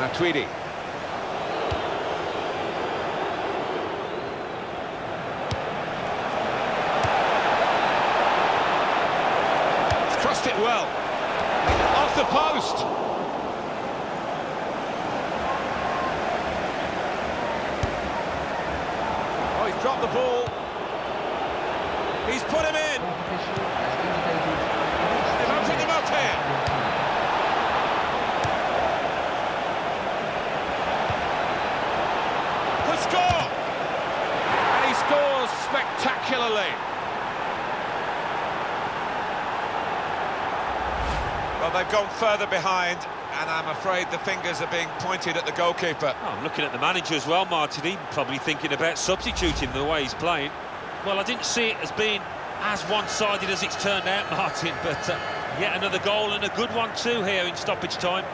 Matuidi. Crossed it well. Off the post. Oh, he's dropped the ball. He's put him in. They've opened him up here. Could score. And he scores spectacularly. Well, they've gone further behind, and I'm afraid the fingers are being pointed at the goalkeeper. Oh, I'm looking at the manager as well, Martin. He's probably thinking about substituting the way he's playing. Well, I didn't see it as being as one-sided as it's turned out, Martin, but uh, yet another goal and a good one too here in stoppage time.